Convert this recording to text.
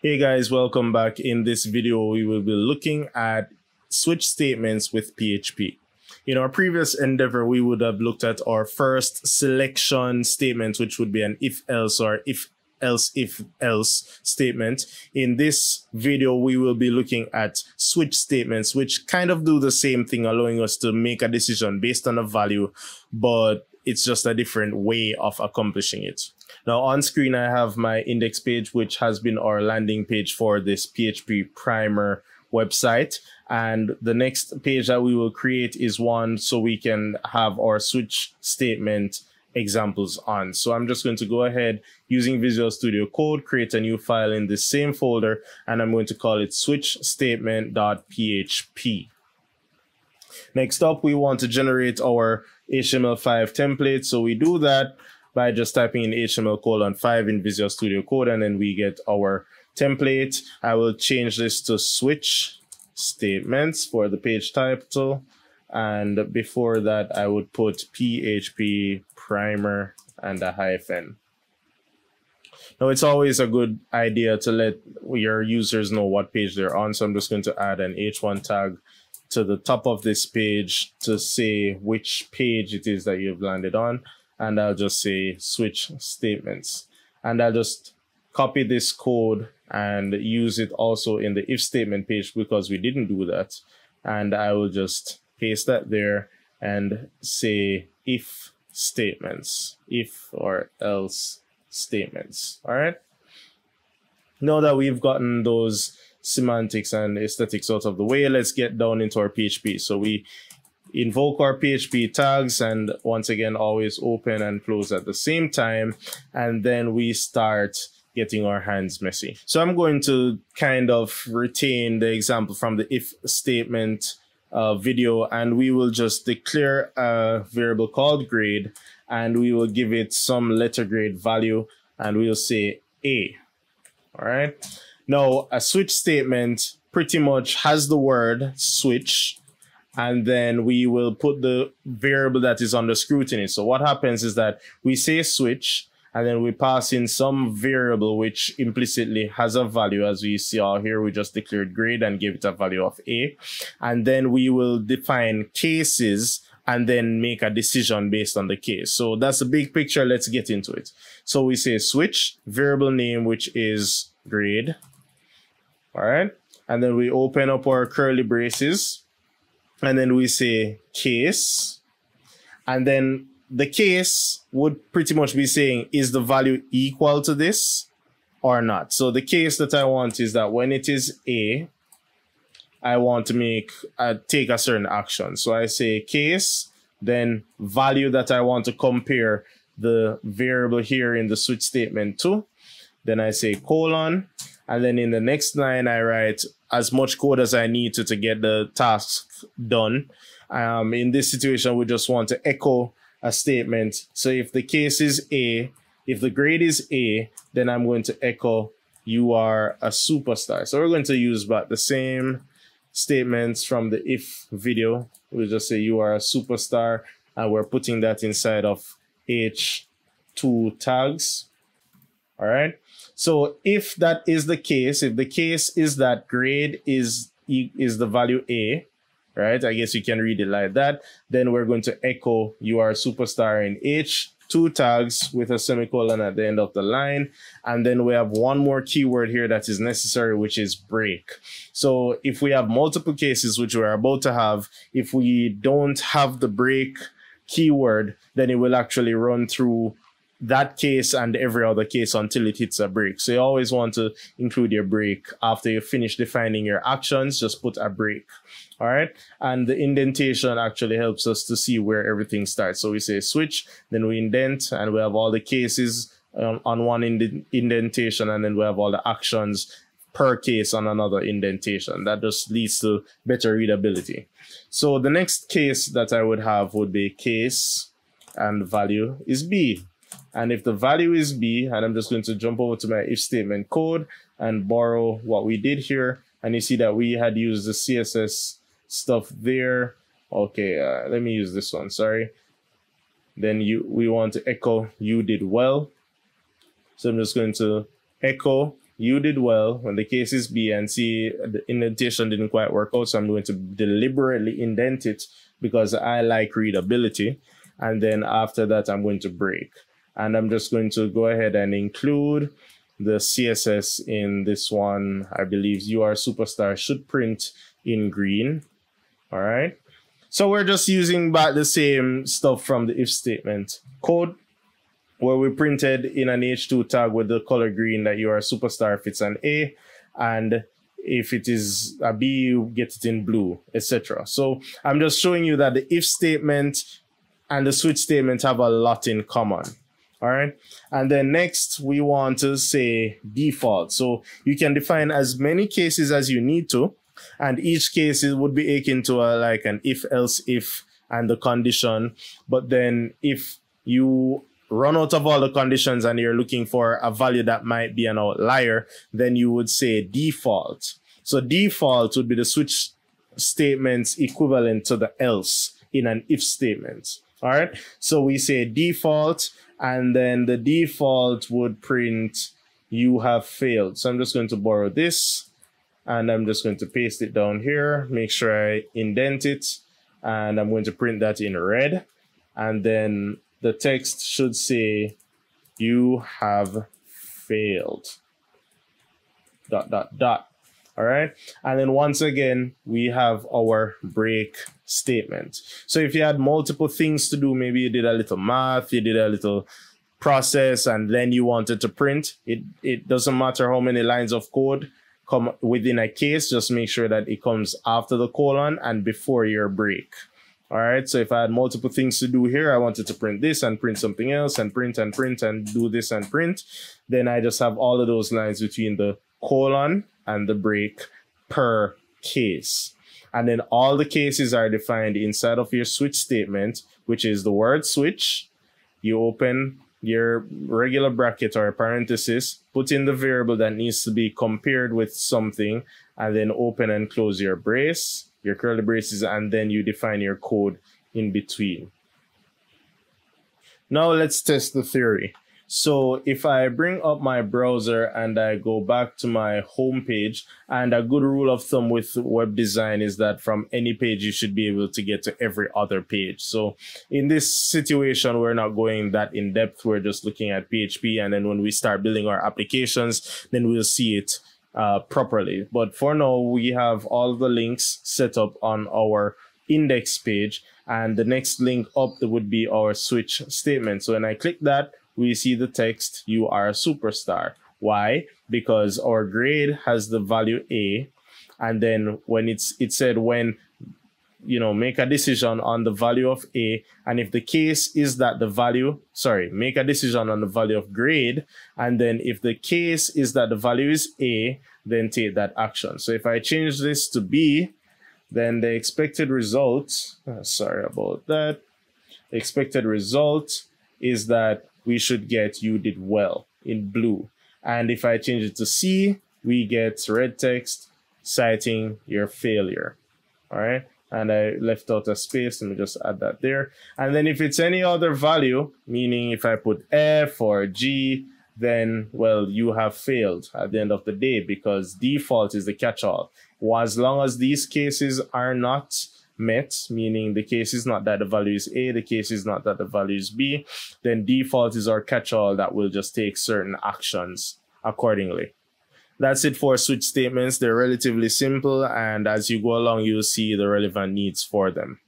Hey guys, welcome back. In this video, we will be looking at switch statements with PHP. In our previous endeavor, we would have looked at our first selection statement, which would be an if else or if else if else statement. In this video, we will be looking at switch statements, which kind of do the same thing, allowing us to make a decision based on a value, but it's just a different way of accomplishing it. Now on screen, I have my index page, which has been our landing page for this PHP primer website. And the next page that we will create is one so we can have our switch statement examples on. So I'm just going to go ahead using Visual Studio Code, create a new file in the same folder, and I'm going to call it switch statement.php. Next up, we want to generate our HTML5 template. So we do that by just typing in HTML colon 5 in Visual Studio Code, and then we get our template. I will change this to switch statements for the page title. And before that, I would put PHP primer and a hyphen. Now, it's always a good idea to let your users know what page they're on. So I'm just going to add an H1 tag to the top of this page to say which page it is that you've landed on. And I'll just say switch statements. And I'll just copy this code and use it also in the if statement page because we didn't do that. And I will just paste that there and say if statements, if or else statements. All right. Now that we've gotten those semantics and aesthetics out of the way, let's get down into our PHP. So we invoke our PHP tags and once again, always open and close at the same time. And then we start getting our hands messy. So I'm going to kind of retain the example from the if statement uh, video and we will just declare a variable called grade and we will give it some letter grade value and we'll say A. All right. Now a switch statement pretty much has the word switch and then we will put the variable that is under scrutiny. So what happens is that we say switch and then we pass in some variable which implicitly has a value. As we see out here we just declared grade and gave it a value of a. And then we will define cases and then make a decision based on the case. So that's the big picture. Let's get into it. So we say switch variable name which is grade all right and then we open up our curly braces and then we say case and then the case would pretty much be saying, is the value equal to this or not? So the case that I want is that when it is A, I want to make, uh, take a certain action. So I say case, then value that I want to compare the variable here in the switch statement to. Then I say colon, and then in the next line, I write as much code as I need to, to get the task done. Um, in this situation, we just want to echo a statement. So if the case is A, if the grade is A, then I'm going to echo you are a superstar. So we're going to use but the same statements from the if video. We'll just say you are a superstar and we're putting that inside of H2 tags. All right. So if that is the case, if the case is that grade is is the value A, right? I guess you can read it like that. Then we're going to echo you are a superstar in H two tags with a semicolon at the end of the line. And then we have one more keyword here that is necessary, which is break. So if we have multiple cases, which we're about to have, if we don't have the break keyword, then it will actually run through that case and every other case until it hits a break. So you always want to include your break after you finish defining your actions, just put a break. All right. And the indentation actually helps us to see where everything starts. So we say switch, then we indent and we have all the cases um, on one ind indentation and then we have all the actions per case on another indentation. That just leads to better readability. So the next case that I would have would be case and value is B. And if the value is B, and I'm just going to jump over to my if statement code and borrow what we did here. And you see that we had used the CSS stuff there. Okay, uh, let me use this one, sorry. Then you we want to echo you did well. So I'm just going to echo you did well. When the case is B and C, the indentation didn't quite work out. So I'm going to deliberately indent it because I like readability. And then after that, I'm going to break. And I'm just going to go ahead and include the CSS in this one. I believe you UR Superstar should print in green. All right. So we're just using back the same stuff from the if statement code where we printed in an H2 tag with the color green that you are a Superstar if it's an A and if it is a B, you get it in blue, etc. So I'm just showing you that the if statement and the switch statement have a lot in common. All right. And then next we want to say default. So you can define as many cases as you need to. And each case would be akin to a, like an if else if and the condition. But then if you run out of all the conditions and you're looking for a value that might be an outlier, then you would say default. So default would be the switch statements equivalent to the else in an if statement. All right. So we say default and then the default would print you have failed. So I'm just going to borrow this and I'm just going to paste it down here. Make sure I indent it and I'm going to print that in red. And then the text should say you have failed. Dot, dot, dot. All right. And then once again, we have our break statement. So if you had multiple things to do, maybe you did a little math, you did a little process, and then you wanted to print, it, it doesn't matter how many lines of code come within a case, just make sure that it comes after the colon and before your break. All right. So if I had multiple things to do here, I wanted to print this and print something else and print and print and do this and print. Then I just have all of those lines between the colon and the break per case. And then all the cases are defined inside of your switch statement, which is the word switch. You open your regular bracket or parenthesis, put in the variable that needs to be compared with something, and then open and close your brace, your curly braces, and then you define your code in between. Now let's test the theory. So if I bring up my browser and I go back to my home page, and a good rule of thumb with web design is that from any page, you should be able to get to every other page. So in this situation, we're not going that in depth. We're just looking at PHP. And then when we start building our applications, then we'll see it uh, properly. But for now, we have all the links set up on our index page. And the next link up would be our switch statement. So when I click that, we see the text, you are a superstar. Why? Because our grade has the value A. And then when it's, it said when, you know, make a decision on the value of A. And if the case is that the value, sorry, make a decision on the value of grade. And then if the case is that the value is A, then take that action. So if I change this to B, then the expected result, uh, sorry about that, expected result is that we should get you did well in blue. And if I change it to C, we get red text citing your failure. All right. And I left out a space. Let me just add that there. And then if it's any other value, meaning if I put F or G, then, well, you have failed at the end of the day because default is the catch-all. Well, as long as these cases are not met, meaning the case is not that the value is A, the case is not that the value is B, then default is our catch-all that will just take certain actions accordingly. That's it for switch statements. They're relatively simple, and as you go along, you'll see the relevant needs for them.